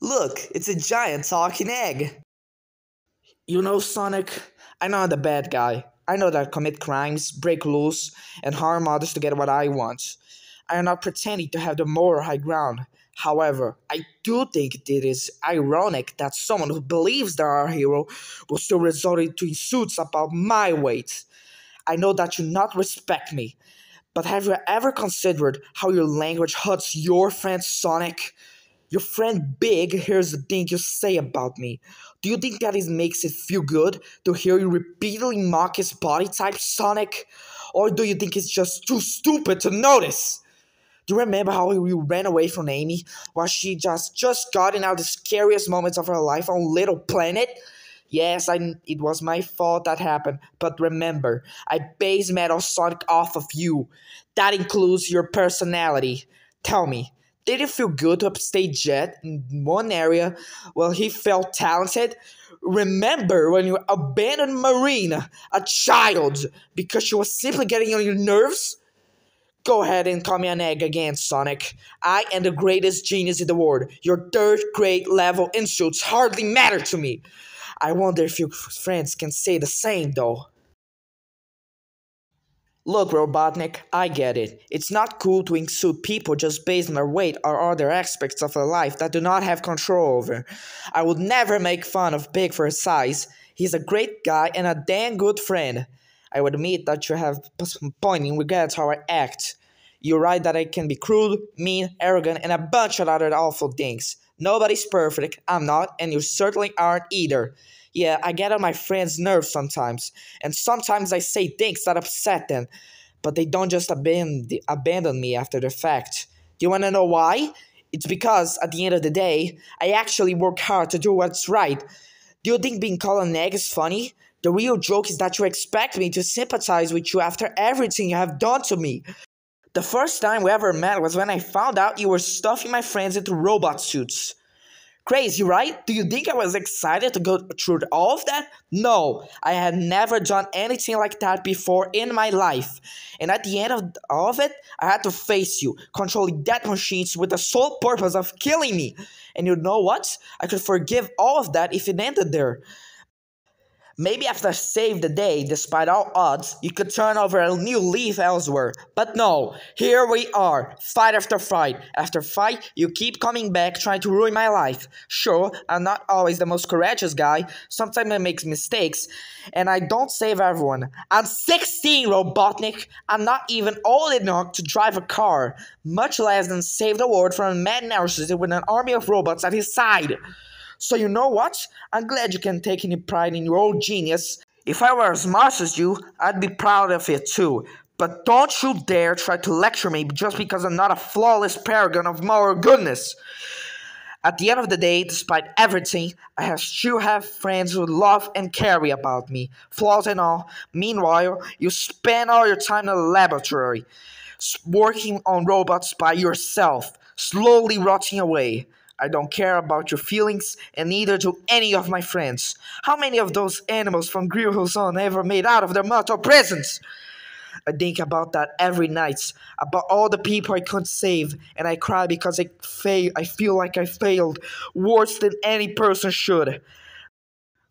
Look, it's a giant talking egg. You know, Sonic, I know I'm the bad guy. I know that I commit crimes, break laws, and harm others to get what I want. I am not pretending to have the moral high ground. However, I do think it is ironic that someone who believes they are a hero will still resort to insults about my weight. I know that you not respect me, but have you ever considered how your language hurts your friend Sonic? Your friend Big hears the things you say about me. Do you think that it makes it feel good to hear you repeatedly mock his body type, Sonic? Or do you think it's just too stupid to notice? Do you remember how you ran away from Amy while she just just got in out the scariest moments of her life on Little Planet? Yes, I it was my fault that happened, but remember, I base Metal Sonic off of you. That includes your personality. Tell me, did it feel good to upstage Jet in one area while he felt talented? Remember when you abandoned Marina, a child, because she was simply getting on your nerves? Go ahead and call me an egg again, Sonic. I am the greatest genius in the world. Your third grade level insults hardly matter to me. I wonder if your friends can say the same, though. Look, Robotnik, I get it. It's not cool to insult people just based on their weight or other aspects of their life that do not have control over. I would never make fun of Big for his size. He's a great guy and a damn good friend. I would admit that you have some point in regards how I act. You're right that I can be cruel, mean, arrogant, and a bunch of other awful things. Nobody's perfect, I'm not, and you certainly aren't either. Yeah, I get on my friends' nerves sometimes, and sometimes I say things that upset them, but they don't just abandon, abandon me after the fact. Do you want to know why? It's because, at the end of the day, I actually work hard to do what's right. Do you think being called an egg is funny? The real joke is that you expect me to sympathize with you after everything you have done to me. The first time we ever met was when I found out you were stuffing my friends into robot suits. Crazy, right? Do you think I was excited to go through all of that? No, I had never done anything like that before in my life. And at the end of all of it, I had to face you, controlling death machines with the sole purpose of killing me. And you know what? I could forgive all of that if it ended there. Maybe after save the day, despite all odds, you could turn over a new leaf elsewhere. But no, here we are, fight after fight. After fight, you keep coming back trying to ruin my life. Sure, I'm not always the most courageous guy, sometimes I make mistakes, and I don't save everyone. I'm 16, Robotnik! I'm not even old enough to drive a car, much less than save the world from a mad narcissist with an army of robots at his side. So you know what? I'm glad you can take any pride in your old genius. If I were as smart as you, I'd be proud of it too. But don't you dare try to lecture me just because I'm not a flawless paragon of moral goodness. At the end of the day, despite everything, I have still have friends who love and care about me, flaws and all. Meanwhile, you spend all your time in the laboratory, working on robots by yourself, slowly rotting away. I don't care about your feelings, and neither do any of my friends. How many of those animals from Grill Zone ever made out of their mortal presence? I think about that every night, about all the people I couldn't save, and I cry because I fail. I feel like I failed worse than any person should.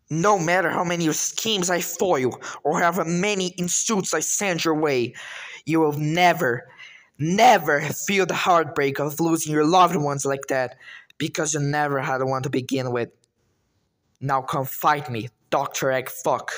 No matter how many schemes I foil, or however many insults I send your way, you will never, never feel the heartbreak of losing your loved ones like that because you never had one to begin with. Now come fight me, Dr. Egg fuck.